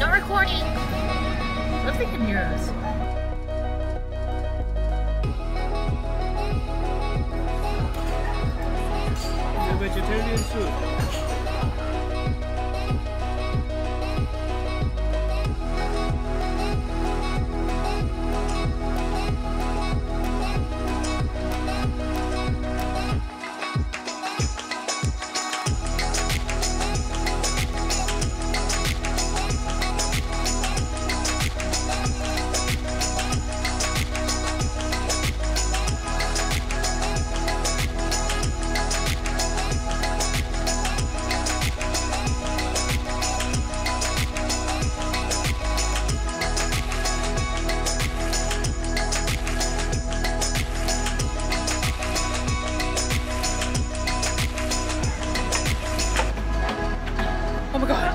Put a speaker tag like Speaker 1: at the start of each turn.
Speaker 1: No recording. Let's they can hear us.
Speaker 2: The vegetarian soup. Oh my god.